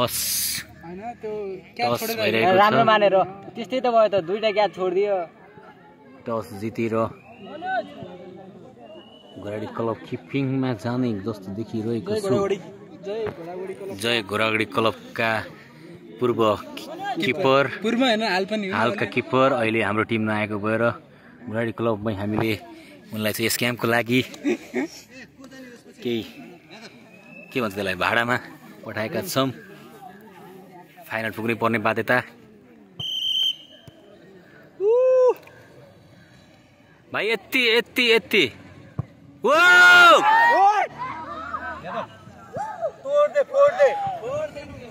Toss भइरहेको राम्रो मानेर। त्यस्तै त भयो त दुइटा क्याच छोडिदियो। टस जितेर। घोराडी क्लब किपिङमा जाने जस्तो देखिरहेको छु। जय घोरागडी क्लबका पूर्व किपर। पूर्व होइन हाल पनि। हालका किपर। अहिले हाम्रो टिममा आएको भएर घोराडी क्लबमै हामीले उनलाई चाहिँ यस क्याम्पको लागि केही के भन्छ त्यसलाई भाडामा पठाएका छौँ। फाइनल पुग्नै पर्ने बाध्यता। भाइ यति यति यति। ओ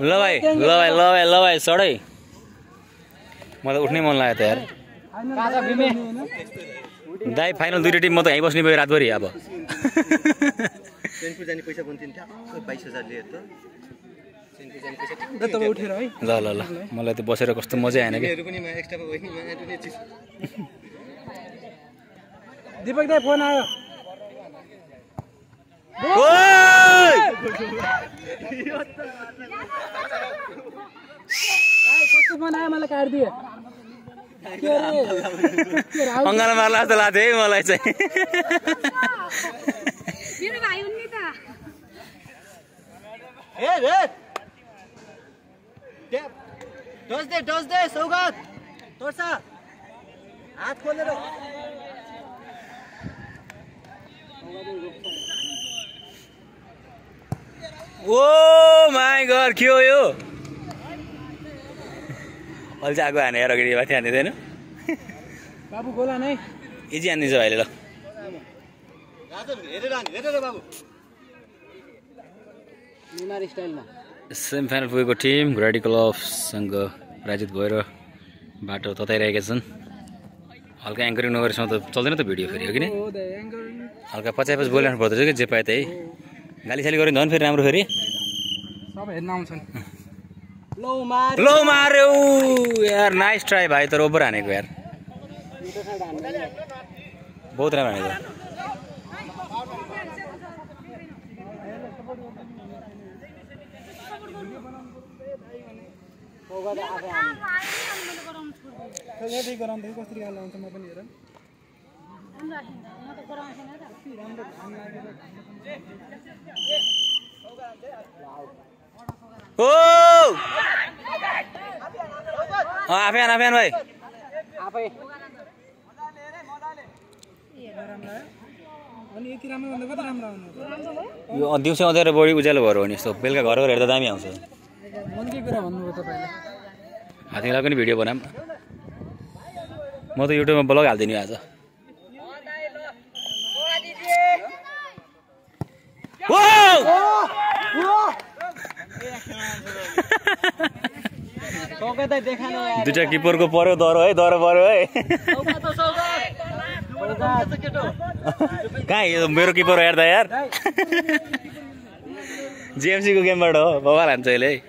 ल भाइ ल भाइ ल भाइ ल भाइ सडै। मलाई उठ्नै मन लाग्यो त यार। दाइ फाइनल दुइटा टिम म त यहीँ बस्ने भयो रातभरि अब। पैसा र तपाईँ उठेर है। ल ल ल। मलाई त बसेर कस्तो मजा आएन कि दिपक दाई फोन आयो। कस्तो फोन आयो मलाई काटिदियो? अङ्गालो मार्ला जस्तो लाग्थ्यो है मलाई चाहिँ। मेरो भाइ हुन् नि त। डस दे डस दे सौगात। तोर्छ हात खोलेर ओ माई घर के हो यो? अहिले चाहिँ आगो हाने अगाडि माथि हान्दै थिएन बाबु गोला नै। इजी हानिदिन्छ भाइले ल। हेरेर हान, हेरेर बाबु। बिमार स्टाइलमा। सेमी फाइनल पुगेको टिम घुराडी क्लबसँग पराजित भएर बाटो तताइरहेका छन्। हल्का एङ्करिङ नगरेसम्म त चल्दैन त भिडियो फेरि हो कि नि? हो हल्का पचाइ पछि बोलिरहनु पर्दो रहेछ कि जे पाए त्यही। गाली साली गऱ्यो झन् फेरि राम्रो फेरि? सबै हेर्न आउँछन्। लौ मार लो मार्यो! यार नाइस ट्राई भाइ तर ओभर हानेको यार। बहुत राम्रो हानेको। यदि गराउँदै कसरी गाली आउँछ म पनि हेर। ओ आफै। आन आफै आन भाइ आफै यो दिउँसो अँध्यारो बढी उज्यालो भएर हो नि यस्तो। बेलुका घर घर हेर्दा दामी आउँछ। मनकै कुरा भन्नुभयो तपाईँले? हातिलाई पनि भिडियो बनाऊँ। म त युट्युबमा ब्लग हालिदिने आज। दुइटा किपरको पर्यो दरो है दरो पर्यो है। कहाँ यो मेरो किपर हेर्दा यार? जिएमसीको गेमबाट हो बवाल हान्छ अहिले है।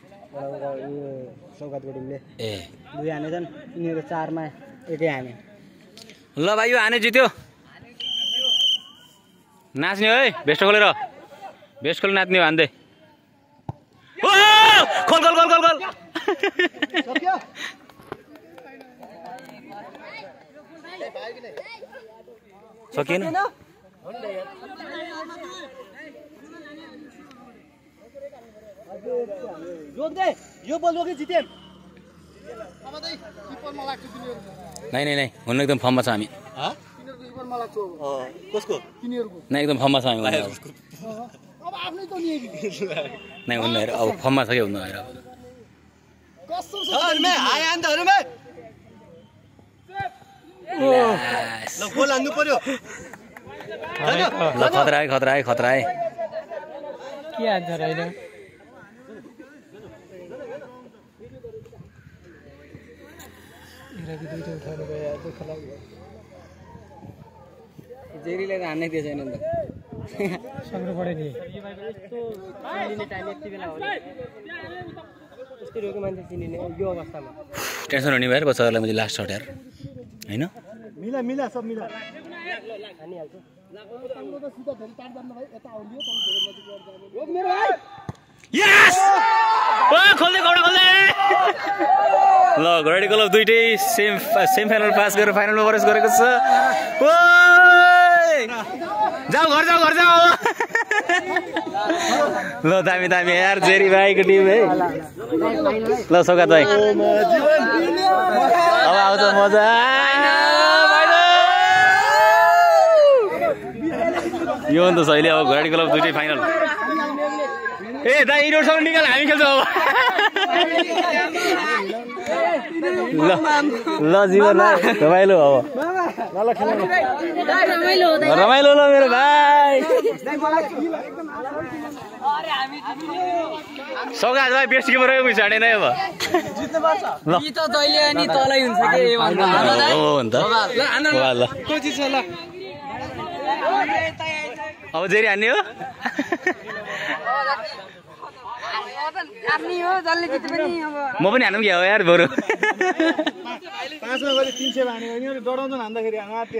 यो सौगातको टिमले ए। दुई हानेछन् यिनीहरू चारमा एकै हाने। ल भाइ यो हाने जित्यो। नाच्ने है भेस्ट खोलेर भेस्ट खोलेर नाच्ने हो हान्दै! खोल खोल खोल खोल खोल। सकिएन। यो बल नै नै नै हुन एकदम फर्ममा छ हामी कसको नै एकदम फर्ममा छ हामी। नै हुन्न हेर अब फर्ममा छ कि हुन्न हेर हान्नु पर्यो ल खतरा है खतरा है खतरा है के हान्छ र अहिले जेरीले त हान्नै दिएको छैन नि त। सक्नु पऱ्यो नि। यस्तो रोक्यो मान्छे चिनिने यो अवस्थामा टेन्सन हुने भएर बच्चाहरूलाई मैले लास्ट सट यार। होइन? मिला मिला सब मिला। हानिहाल्छ यस ओ खोल्दै गौडा खोल्दै ल घोराडी क्लब दुइटै सेम सेमी फाइनल पास गरेर फाइनलमा प्रवेश गरेको छ। ओ जाऊ घर जाऊ घर जाऊ। ल दामी दामी यार जेरी भाइको टिम है। ल सौगात भाइ। अब आउँछ मजा। यो अन्त छैले अब घोराडी क्लब दुइटै फाइनल ए दाइ यिनीहरूसँग निकाल हामी खेल्छौँ अब। ल जीवन रमाइलो अब। रमाइलो ल मेरो भाइ। सौगात भाइ बेस्ट किपर हो छाडेन अब। हो अब जेरी हान्ने हो हामी हो जसले जिते पनि अब म पनि हान्नु क्या हो यार बरु। पाँचमा गरी तिन सय हान्यो भने डराउँछन् हान्दाखेरि हामीले